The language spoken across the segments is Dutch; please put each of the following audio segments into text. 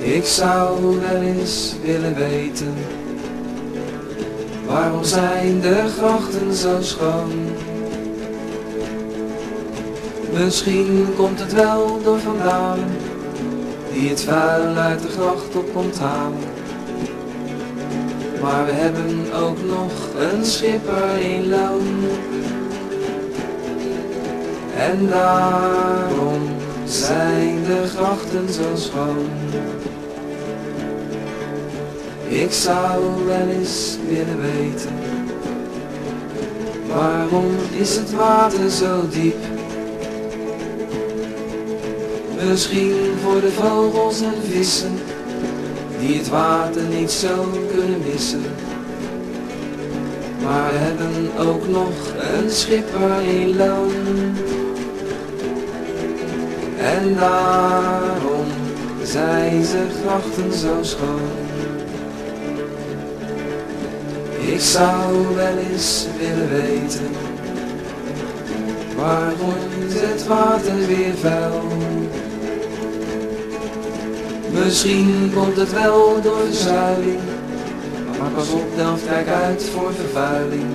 Ik zou wel eens willen weten, waarom zijn de grachten zo schoon? Misschien komt het wel door vandalen, die het vuil uit de gracht op komt halen. Maar we hebben ook nog een schipper in loon. En daarom zijn de grachten zo schoon. Ik zou wel eens willen weten, waarom is het water zo diep? Misschien voor de vogels en vissen, die het water niet zo kunnen missen. Maar hebben ook nog een schipper in loon. En daarom zijn ze grachten zo schoon. Ik zou wel eens willen weten, waarom is het water weer vuil? Misschien komt het wel door verzuiling, maar pas op Delft, kijk uit voor vervuiling.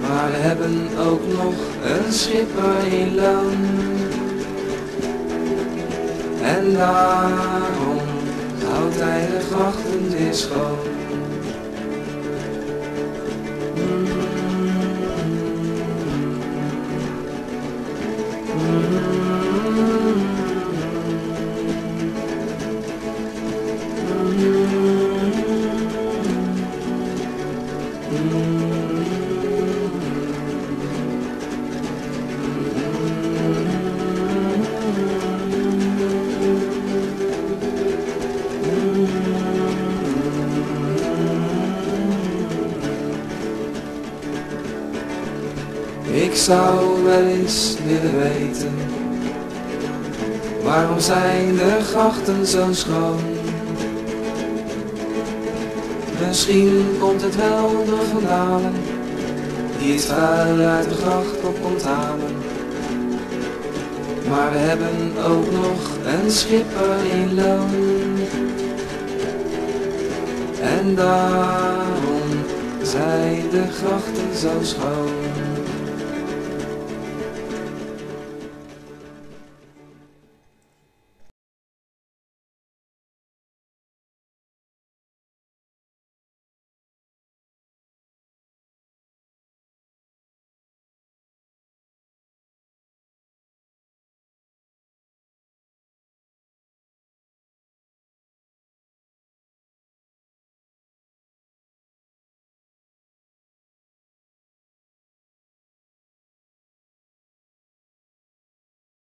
Maar we hebben ook nog een schipper in loon. En daarom houdt hij de grachten weer schoon. Ik zou wel eens willen weten, waarom zijn de grachten zo schoon? Misschien komt het wel door vandalen, die het vuil uit de gracht op komt halen. Maar we hebben ook nog een schipper in loon. En daarom zijn de grachten zo schoon.